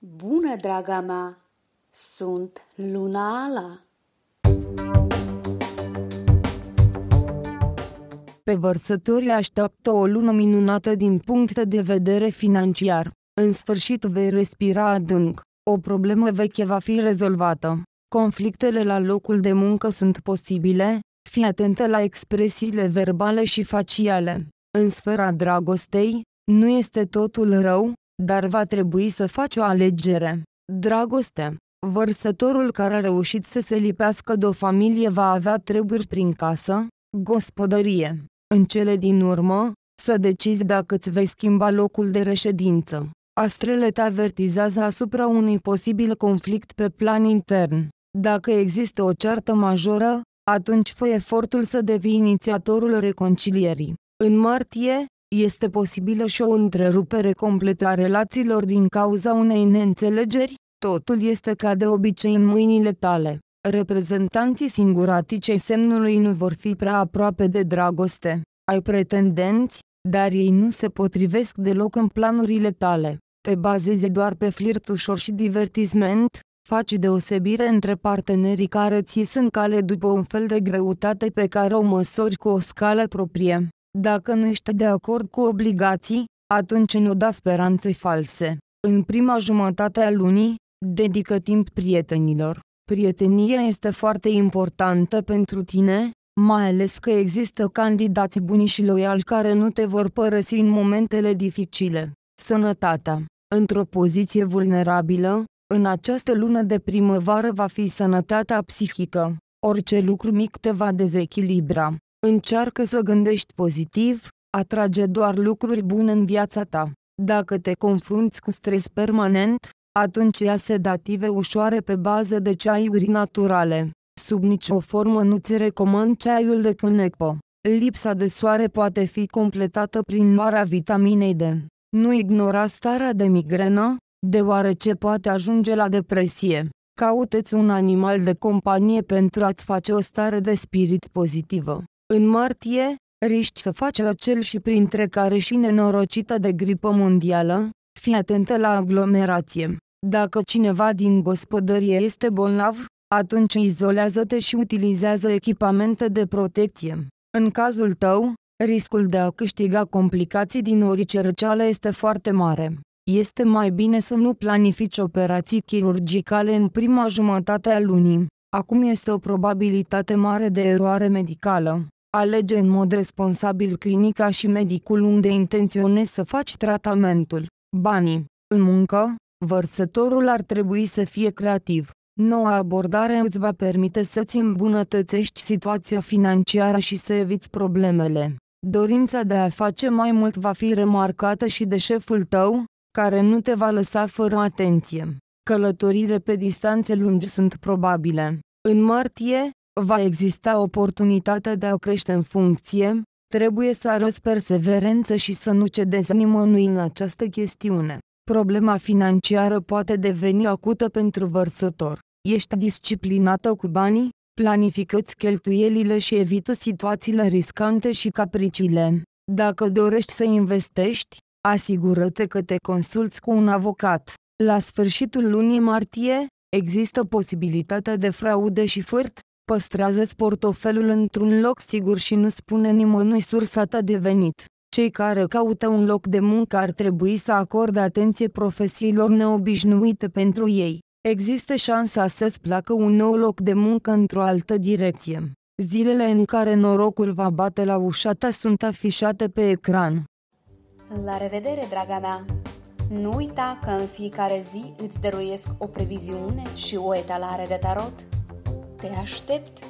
Bună, draga mea! Sunt Luna Ala. Pe vărsători așteaptă o lună minunată din punct de vedere financiar. În sfârșit vei respira adânc. O problemă veche va fi rezolvată. Conflictele la locul de muncă sunt posibile, fii atentă la expresiile verbale și faciale. În sfera dragostei, nu este totul rău, dar va trebui să faci o alegere. Dragoste. Vărsătorul care a reușit să se lipească de o familie va avea treburi prin casă, gospodărie. În cele din urmă, să decizi dacă îți vei schimba locul de reședință. Astrele te avertizează asupra unui posibil conflict pe plan intern. Dacă există o ceartă majoră, atunci fă efortul să devii inițiatorul reconcilierii. În martie, este posibilă și o întrerupere completă a relațiilor din cauza unei neînțelegeri, totul este ca de obicei în mâinile tale. Reprezentanții singuratice semnului nu vor fi prea aproape de dragoste. Ai pretendenți, dar ei nu se potrivesc deloc în planurile tale. Te bazezi doar pe flirt ușor și divertisment, faci deosebire între partenerii care ți sunt cale după un fel de greutate pe care o măsori cu o scală proprie. Dacă nu ești de acord cu obligații, atunci nu da speranțe false. În prima jumătate a lunii, dedică timp prietenilor. Prietenia este foarte importantă pentru tine, mai ales că există candidați buni și loiali care nu te vor părăsi în momentele dificile. Sănătatea. Într-o poziție vulnerabilă, în această lună de primăvară va fi sănătatea psihică. Orice lucru mic te va dezechilibra. Încearcă să gândești pozitiv, atrage doar lucruri bune în viața ta. Dacă te confrunți cu stres permanent, atunci ia sedative ușoare pe bază de ceaiuri naturale. Sub nicio formă nu-ți recomand ceaiul de cânepo. Lipsa de soare poate fi completată prin luarea vitaminei D. Nu ignora starea de migrenă, deoarece poate ajunge la depresie. Cauteți un animal de companie pentru a-ți face o stare de spirit pozitivă. În martie, riști să faci răcel și printre care și nenorocită de gripă mondială, fii atentă la aglomerație. Dacă cineva din gospodărie este bolnav, atunci izolează-te și utilizează echipamente de protecție. În cazul tău, riscul de a câștiga complicații din orice răceală este foarte mare. Este mai bine să nu planifici operații chirurgicale în prima jumătate a lunii. Acum este o probabilitate mare de eroare medicală. Alege în mod responsabil clinica și medicul unde intenționezi să faci tratamentul. Banii. În muncă, vărsătorul ar trebui să fie creativ. Noua abordare îți va permite să-ți îmbunătățești situația financiară și să eviți problemele. Dorința de a face mai mult va fi remarcată și de șeful tău, care nu te va lăsa fără atenție. Călătorile pe distanțe lungi sunt probabile. În martie, va exista oportunitatea de a crește în funcție, trebuie să arăți perseverență și să nu cedezi nimănui în această chestiune. Problema financiară poate deveni acută pentru vărsător. Ești disciplinată cu banii? Planifică-ți cheltuielile și evită situațiile riscante și capriciile. Dacă dorești să investești, asigură-te că te consulți cu un avocat. La sfârșitul lunii martie, există posibilitatea de fraude și furt, Păstrează-ți portofelul într-un loc sigur și nu spune nimănui sursa ta de venit. Cei care caută un loc de muncă ar trebui să acorde atenție profesiilor neobișnuite pentru ei. Există șansa să-ți placă un nou loc de muncă într-o altă direcție. Zilele în care norocul va bate la ușa ta sunt afișate pe ecran. La revedere, draga mea! Nu uita că în fiecare zi îți dăruiesc o previziune și o etalare de tarot te aștept